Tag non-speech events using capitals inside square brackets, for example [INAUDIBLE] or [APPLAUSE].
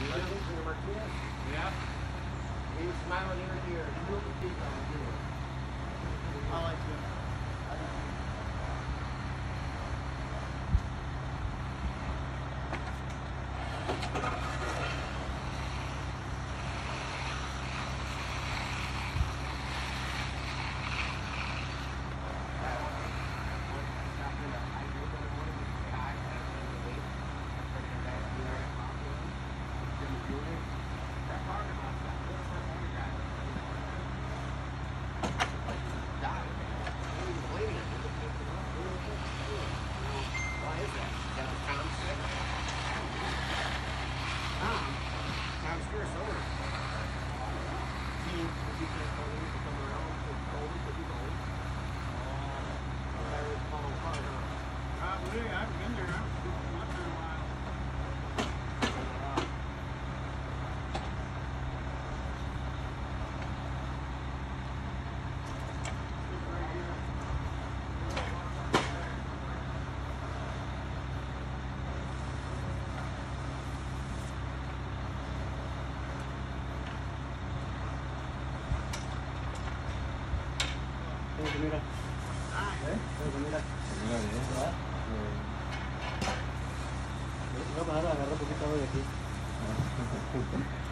Yeah. He's smiling ear to ear. downstairs over. que mira. Ah. ¿Eh? mira. mira eh. a a agarrar un poquito de aquí. [LAUGHS]